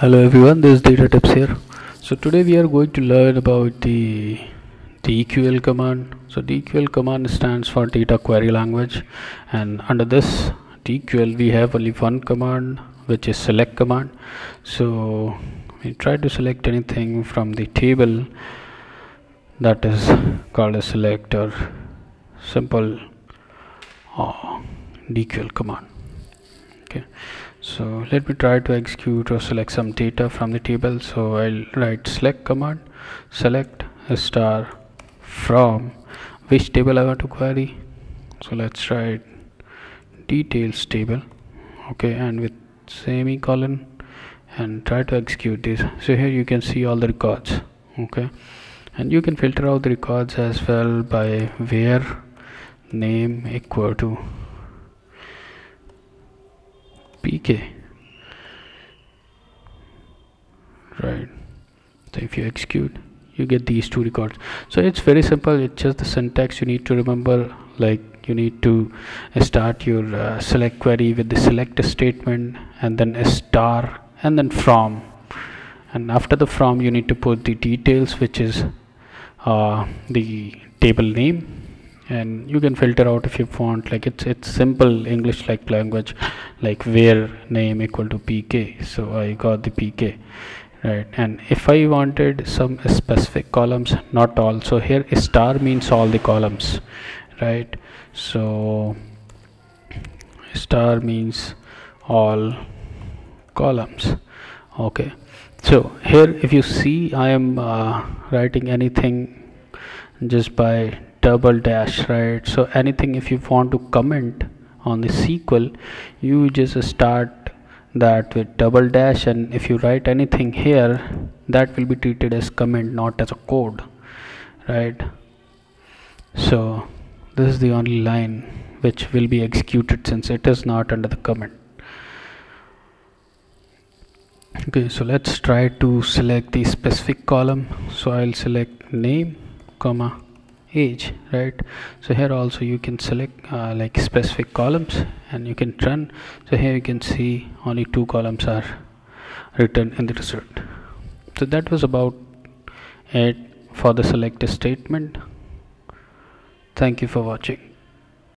hello everyone. This is Datatipss here. So today we are going to learn about the dql command. So dql command stands for data query language. And under this dql we have only one command which is select command. So we try to select anything from the table that is called a select or simple uh, dql command. Okay so let me try to execute or select some data from the table. So I'll write select command select a star from which table I want to query. So let's write details table okay and with semicolon and try to execute this. So here you can see all the records okay. And you can filter out the records as well by where name equal to pk right. So if you execute you get these two records. So it's very simple. It's just the syntax. You need to remember like you need to start your uh, select query with the select statement and then a star and then from. And after the from you need to put the details which is uh, the table name and you can filter out if you want. Like it's it's simple english like language like where name equal to pk so i got the pk right? And if i wanted some specific columns not all. So here star means all the columns right? So star means all columns. Okay. So here if you see i am uh, writing anything just by double dash right? So anything if you want to comment on the SQL you just start that with double dash. And if you write anything here that will be treated as comment not as a code right? So this is the only line which will be executed since it is not under the comment. Okay so let's try to select the specific column. So I'll select name comma age right? So here also you can select uh, like specific columns and you can run. So here you can see only two columns are written in the result. So that was about it for the select statement. Thank you for watching